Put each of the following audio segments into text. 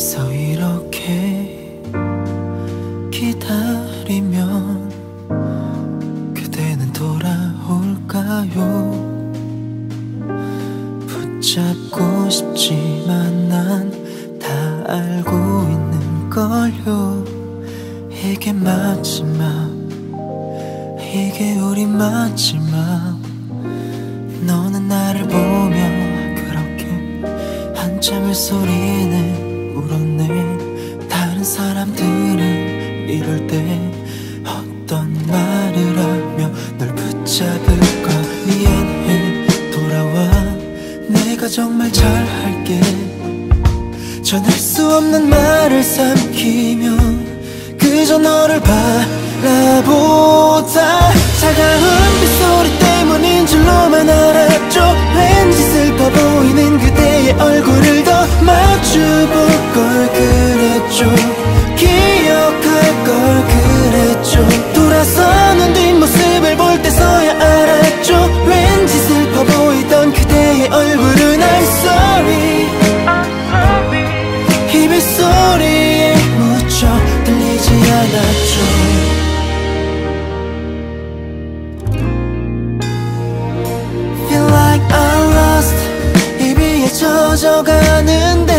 어디서 이렇게 기다리면 그대는 돌아올까요? 붙잡고 싶지만 난 다 알고 있는 걸요. 이게 마지막 이게 우리 마지막. 너는 나를 보며 그렇게 한참을 소리내 울었네. 다른 사람들은 이럴 때 어떤 말을 하며 널 붙잡을까. 미안해. 돌아와. 내가 정말 잘할게. 전할 수 없는 말을 삼키며 그저 너를 바라보다 차가운 빗소리 때문인 줄로만 알았죠. 왠지 슬퍼 보이는 그대의 얼굴을 더 마주볼 걸 그랬죠 기억할 걸 그랬죠. 돌아서는 뒷모습을 볼 때서야 알았죠. 왠지 슬퍼 보이던 그대의 얼굴은 I'm sorry. 이 빗소리에 묻혀 들리지 않았죠. 젖어가는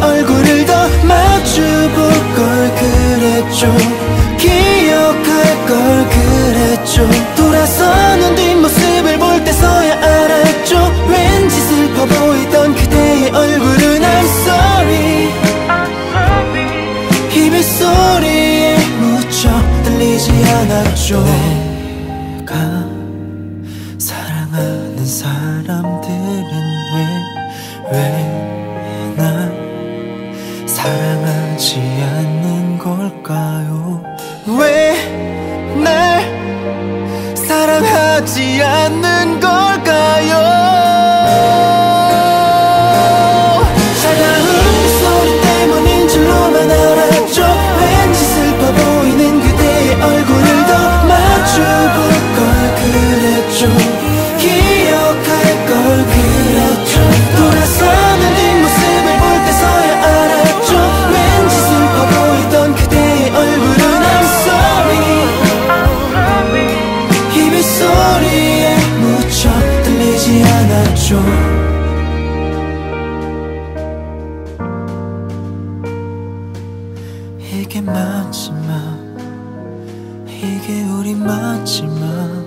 얼굴을 더 마주볼 걸 그랬죠. 기억할 걸 그랬죠. 돌아서는 뒷모습을 볼 때서야 알았죠. 왠지 슬퍼 보이던 그대의 얼굴은 I'm sorry. 이 빗소리에 묻혀 들리지 않았죠 사랑하지 않는 걸까요? 왜 날 사랑하지 않는 않았죠 이게 마지막 이게 우리 마지막